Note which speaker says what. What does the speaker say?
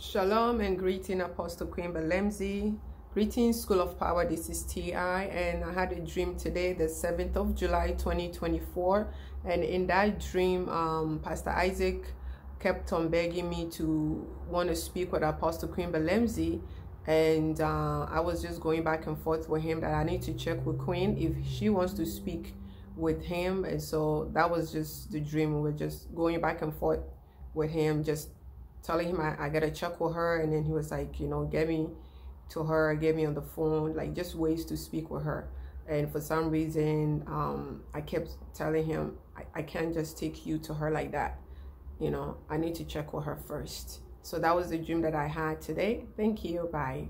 Speaker 1: Shalom and greeting Apostle Queen Belemzy. Greetings, School of Power. This is TI, and I had a dream today, the 7th of July 2024. And in that dream, um, Pastor Isaac kept on begging me to want to speak with Apostle Queen Belemzy. And uh, I was just going back and forth with him that I need to check with Queen if she wants to speak with him. And so that was just the dream. We were just going back and forth with him, just telling him I, I gotta check with her and then he was like you know get me to her get me on the phone like just ways to speak with her. And for some reason um, I kept telling him I, I can't just take you to her like that. You know I need to check with her first. So that was the dream that I had today. Thank you. Bye